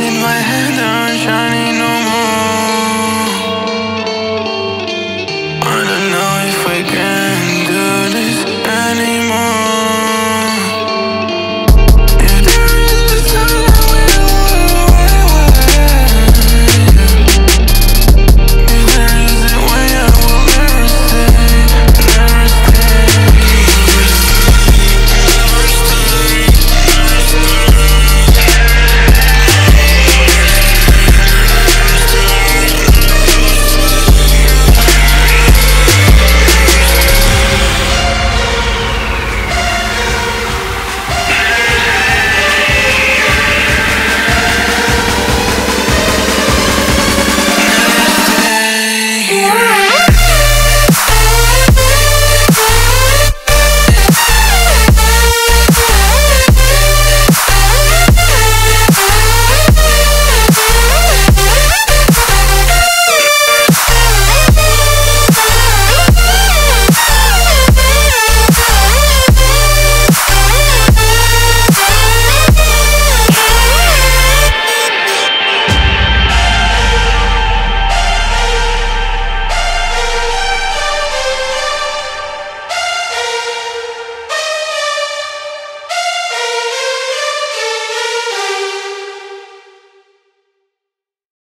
in my head are shining Yeah.